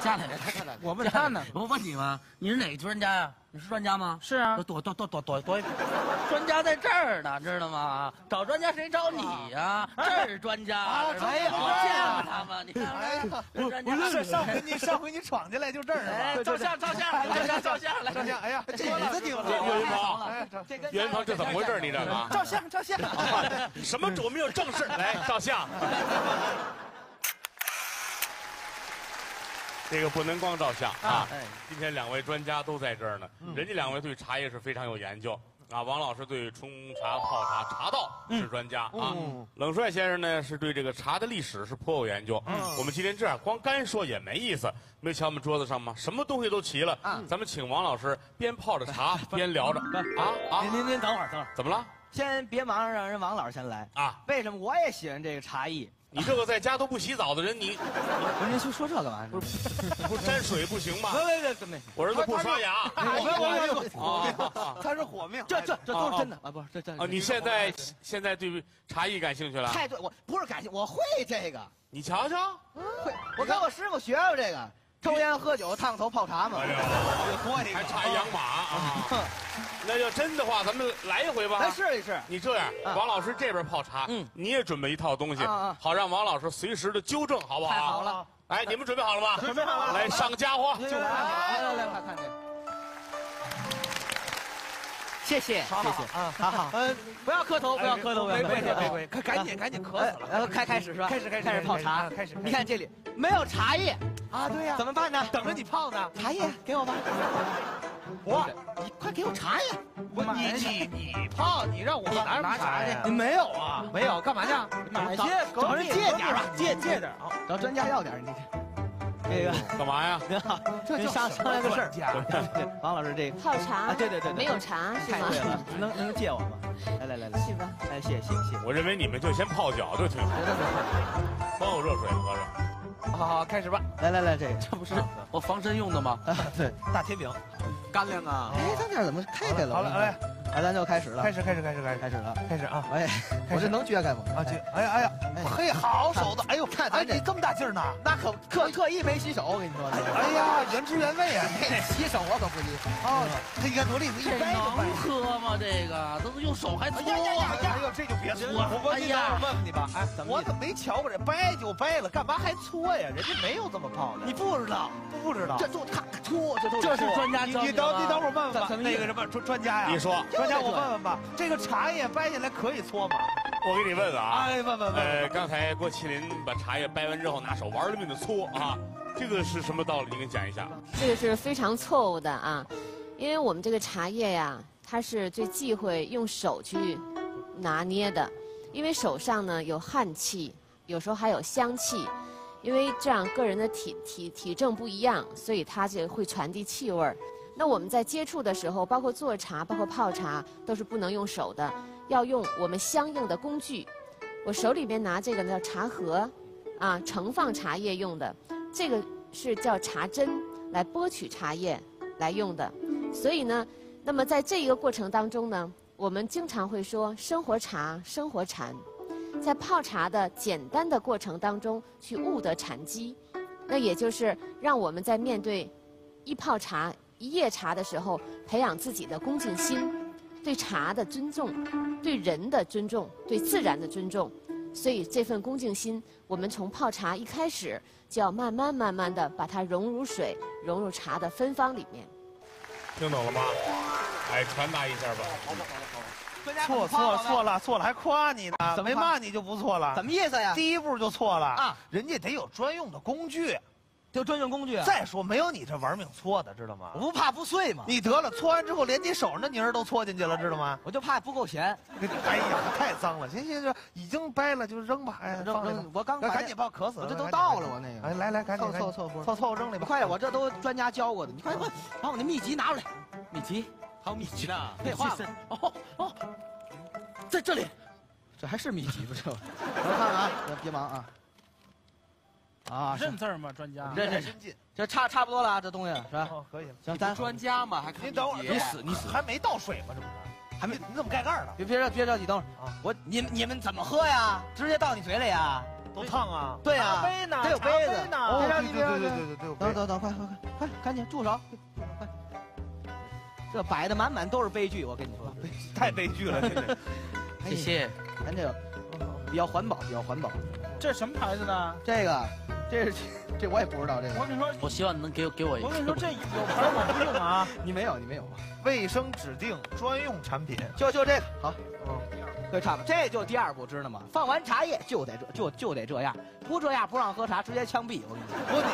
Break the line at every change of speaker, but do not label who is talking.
家里来，
他来
我问他呢。
我问你吗，你是哪个专家呀？你是专家吗？
是啊，
躲躲躲躲躲躲，专家在这儿呢，知道吗？找专家谁找你呀？这是专家。
哎呀，
见过他吗？你看，哎呀。
上上回你上回你闯进来就这儿是吧？
照相照相，照相照相，来
照相。哎呀，这
椅子顶了。
岳云鹏，岳云鹏，这怎么回事？你这个？
照相照相。
什么？我们有正事，来照相。这个不能光照相啊！今天两位专家都在这儿呢，人家两位对茶叶是非常有研究啊。王老师对冲茶、泡茶茶道是专家啊。冷帅先生呢是对这个茶的历史是颇有研究。我们今天这样光干说也没意思，没瞧我们桌子上吗？什么东西都齐了。咱们请王老师边泡着茶 边聊着 啊
啊！您您您等会儿等会儿，
怎么了？
先别忙着，让人王老师先来啊。为什么我也喜欢这个茶艺？
你这个在家都不洗澡的人，你
不是您说说这干嘛？
不是不是沾水不行吗？
别别别别！
我儿子不刷牙。
他是火命，
这这这都是真的啊！不是这这
啊！你现在现在对茶艺感兴趣了？
太对，我不是感兴趣，我会这个。
你瞧瞧，
会！我跟我师傅学过这个，抽烟喝酒烫头泡茶嘛。哎
呦，还差养马啊！那要真的话，咱们来一回吧。
来试一试。
你这样，王老师这边泡茶，嗯，你也准备一套东西，好让王老师随时的纠正，好不好？
太好了。
哎，你们准备好了吗？
准备好了。
来上家伙。
来来来，快看这。谢谢，谢谢啊，好好。嗯，不要磕头，不要磕头，
别别别别，快赶紧赶紧渴死了。
然后开开始是吧？
开始开始
开始泡茶，
开始。
你看这里没有茶叶
啊？对呀。
怎么办呢？
等着你泡呢。
茶叶给我吧。
我，
你快给我茶叶！
我，你你你泡，你让我拿
拿茶去。
你没有啊？没有，干嘛去？
买去，找人借点吧，借借点啊，找专家要点你这。这个
干嘛呀？
您好，这商商量个事儿。王老师，这个
泡茶，
对对对，
没有茶是吗？
对了，能能借我吗？来来来来，
去吧。
哎，谢谢谢谢。
我认为你们就先泡脚就挺好。帮我热水喝
着。好好，开始吧。
来来来，这
这不是我防身用的吗？
对，大铁饼，
干粮啊。
哎，咱这怎么开开了？
好了，来。
来，咱就开始了。
开始，开始，开始，开始，
开始了，
开始啊！
哎，我这能撅开吗？
啊，撅！哎呀，哎呀，嘿，好手子！哎呦，
看，
哎，你这么大劲儿呢？
那可特特意没洗手，我跟你说。
哎呀，原汁原味啊！
洗手我可不洗。
哦，这个努力，一
杯能喝吗？这个都用手还搓？哎
呦，这就别搓了。我问问你吧，哎，我怎么没瞧过这掰就掰了，干嘛还搓呀？人家没有这么泡的。
你不知道？
不知道？
这都他搓，这都
这是专家
教你。你等你等会儿问问吧。那个什么专专家呀？
你说，
专家我问问吧。这个茶叶掰下来可以搓吗？
我给你问问啊！
哎，问问问。
呃，刚才郭麒麟把茶叶掰完之后，拿手玩了命的搓啊，这个是什么道理？你给讲一下。
这个是非常错误的啊，因为我们这个茶叶呀，它是最忌讳用手去拿捏的，因为手上呢有汗气，有时候还有香气，因为这样个人的体体体证不一样，所以它就会传递气味儿。那我们在接触的时候，包括做茶、包括泡茶，都是不能用手的，要用我们相应的工具。我手里边拿这个叫茶盒，啊，盛放茶叶用的，这个是叫茶针，来剥取茶叶来用的。所以呢，那么在这一个过程当中呢，我们经常会说生活茶、生活禅，在泡茶的简单的过程当中去悟得禅机，那也就是让我们在面对一泡茶。一叶茶的时候，培养自己的恭敬心，对茶的尊重，对人的尊重，对自然的尊重。所以这份恭敬心，我们从泡茶一开始，就要慢慢慢慢的把它融入水，融入茶的芬芳里面。
听懂了吗？哎，传达一下吧。
好的，好的，好的。错错错了错了，还夸你呢？怎么没骂你就不错了？
什么意思呀？
第一步就错了啊！人家得有专用的工具。
就专用工具。
再说没有你这玩命搓的，知道吗？
我不怕不碎吗？
你得了，搓完之后连你手上的泥儿都搓进去了，知道吗？
我就怕不够咸。
哎呀，太脏了！行行行，已经掰了就扔吧。哎，
扔扔。我刚
赶紧把我渴死了。
我这都倒了，我那个。
哎，来来，赶紧
凑凑凑
凑凑扔里吧。
快点，我这都专家教过的。你快快把我那秘籍拿出来。
秘籍？还有秘籍呢？
废话。哦哦，在这里。这还是秘籍不是？我看看啊，别忙啊。
啊，认字吗？专家
认认，这差差不多了啊，这东西是吧？
哦，可以了。
行，咱
专家嘛，还
您等会儿，
你死你死，
还没倒水吗？这不是？还没？你怎么盖盖呢？
别别着别着急，等会儿啊！我你你们怎么喝呀？直接倒你嘴里呀？
都烫啊。
对啊
茶杯呢？
得有杯子
茶呢？
哦
别让你别让你
对对对对对等等等，快快快快，赶紧住手！快，这摆的满满都是悲剧，我跟你说，
太悲剧了，这个。
哎
谢谢。
咱这个比较环保，比较环保。
这是什么牌子呢？
这个，这是这我也不知道这个，
我跟你说，
我希望你能给我给我一个。
我跟你说，这有牌儿我不用啊。
你没有，你没有吧？
卫生指定专用产品。
就就这个好，嗯，对，差不多，这就第二步，知道吗？放完茶叶就得这就就得这样，不这样不让喝茶，直接枪毙。我跟你说。